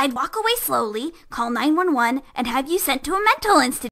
I'd walk away slowly, call 911, and have you sent to a mental institution.